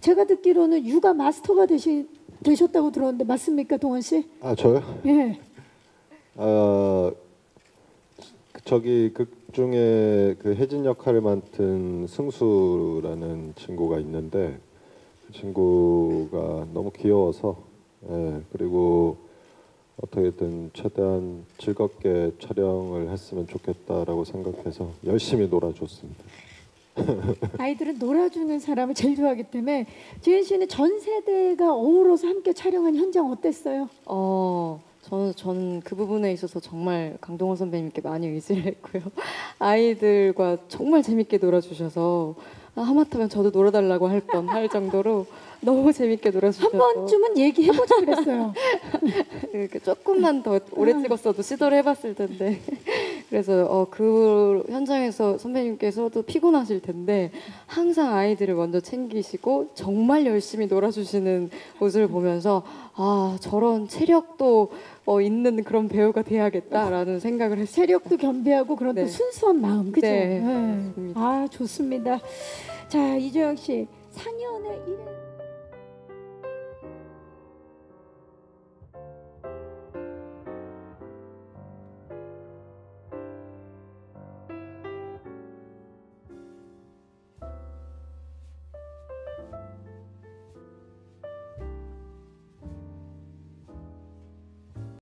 제가 듣기로는 육아 마스터가 되시 되셨다고 들었는데 맞습니까, 동원 씨? 아 저요? 예. 아그 저기 극 중에 그 혜진 역할을 맡은 승수라는 친구가 있는데 그 친구가 너무 귀여워서 예 그리고 어떻게든 최대한 즐겁게 촬영을 했으면 좋겠다라고 생각해서 열심히 놀아줬습니다. 아이들은 놀아주는 사람을 제일 좋아하기 때문에 지은 씨는 전 세대가 어우러서 함께 촬영한 현장 어땠어요? 어, 저는 저는 그 부분에 있어서 정말 강동원 선배님께 많이 의지를 했고요. 아이들과 정말 재밌게 놀아주셔서 아, 하마터면 저도 놀아달라고 할 뻔 할 정도로 너무 재밌게 놀아주셔서 한 번쯤은 얘기해보자 그랬어요. 이렇게 조금만 더 오래 찍었어도 시도를 해봤을 텐데 그래서 어, 그 현장에서 선배님께서도 피곤하실 텐데 항상 아이들을 먼저 챙기시고 정말 열심히 놀아주시는 모습을 보면서 아 저런 체력도 어, 있는 그런 배우가 돼야겠다라는 생각을 했어요. 체력도 겸비하고 그런 네. 또 순수한 마음, 그죠? 네, 네. 아 좋습니다. 자 이조영 씨, 상연의 일을